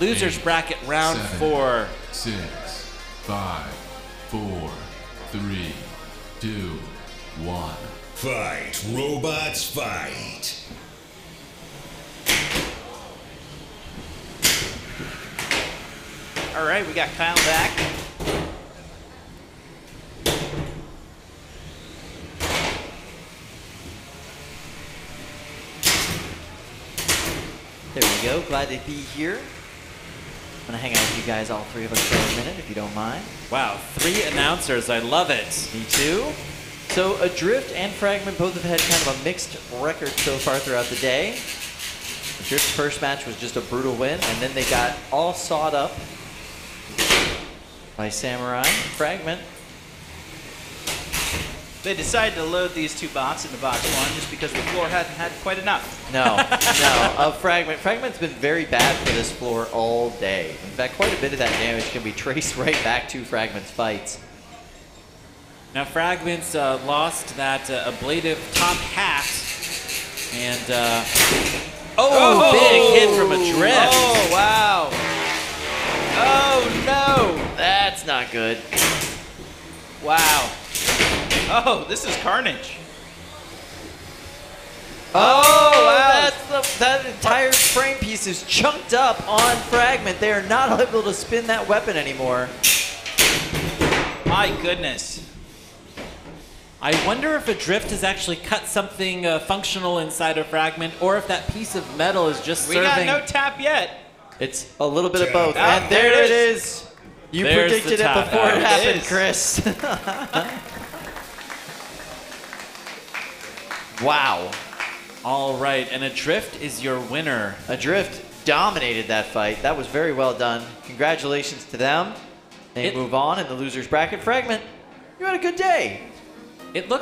Losers eight, bracket round seven, four. Six, five, four, three, two, one. Fight, robots, fight. All right, we got Kyle back. There we go. Glad to be here. I'm gonna hang out with you guys, all three of us, for a minute, if you don't mind. Wow, three announcers. I love it. Me too. So Adrift and Fragment both have had kind of a mixed record so far throughout the day. Adrift's first match was just a brutal win, and then they got all sawed up by Samurai. Fragment, They decided to load these two bots into box one just because the floor hadn't had quite enough. no, no, of Fragment. Fragment's been very bad for this floor all day. In fact, quite a bit of that damage can be traced right back to Fragment's fights. Now, Fragments uh, lost that uh, ablative top hat. And, uh, oh, big hit from Adrift. Oh, wow. Oh, no. That's not good. Wow. Oh, this is carnage. Oh, wow. That's the, that entire frame piece is chunked up on Fragment. They are not able to spin that weapon anymore. My goodness. I wonder if Adrift has actually cut something uh, functional inside a fragment, or if that piece of metal is just We serving. got no tap yet. It's a little bit of both. Ah, and there, there it it is. You There's predicted it before out. it It happened, is. Chris. wow. All right, and Adrift is your winner. Adrift dominated that fight. That was very well done. Congratulations to them. They It- move on in the loser's bracket. Fragment, you had a good day. It looks